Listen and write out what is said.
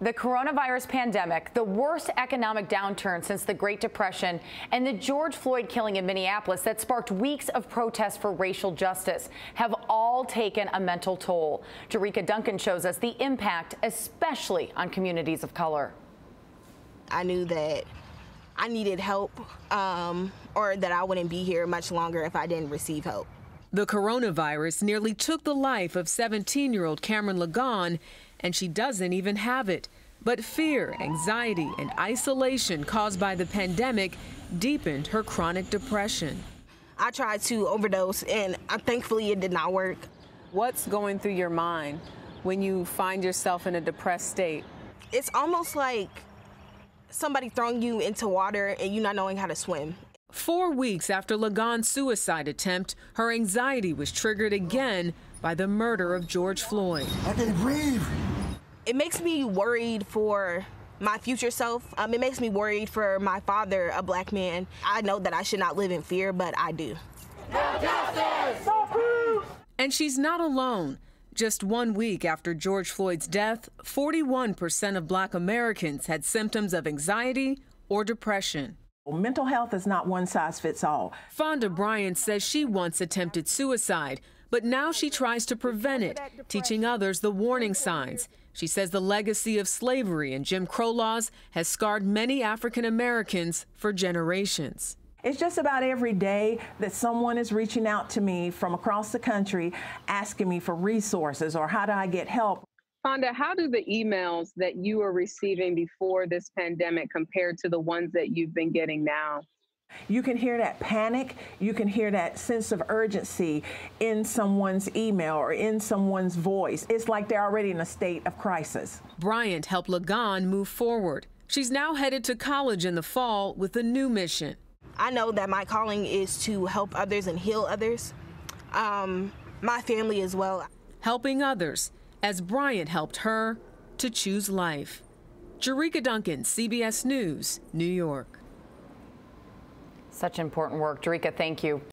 The coronavirus pandemic, the worst economic downturn since the Great Depression, and the George Floyd killing in Minneapolis that sparked weeks of protests for racial justice have all taken a mental toll. Jericka Duncan shows us the impact, especially on communities of color. I knew that I needed help um, or that I wouldn't be here much longer if I didn't receive help. The coronavirus nearly took the life of 17 year old Cameron Lagon and she doesn't even have it. But fear, anxiety, and isolation caused by the pandemic deepened her chronic depression. I tried to overdose, and uh, thankfully it did not work. What's going through your mind when you find yourself in a depressed state? It's almost like somebody throwing you into water and you not knowing how to swim. Four weeks after Lagon's suicide attempt, her anxiety was triggered again by the murder of George Floyd. I can breathe it makes me worried for my future self. Um, it makes me worried for my father, a black man. I know that I should not live in fear, but I do. And she's not alone. Just one week after George Floyd's death, 41% of black Americans had symptoms of anxiety or depression. Mental health is not one size fits all. Fonda Bryant says she once attempted suicide, but now she tries to prevent it, teaching others the warning signs. She says the legacy of slavery and Jim Crow laws has scarred many African Americans for generations. It's just about every day that someone is reaching out to me from across the country asking me for resources or how do I get help. Fonda, how do the emails that you were receiving before this pandemic compare to the ones that you've been getting now? You can hear that panic, you can hear that sense of urgency in someone's email or in someone's voice. It's like they're already in a state of crisis. Bryant helped Lagon move forward. She's now headed to college in the fall with a new mission. I know that my calling is to help others and heal others, um, my family as well. Helping others as Bryant helped her to choose life. Jericka Duncan, CBS News, New York. Such important work. Jericka, thank you.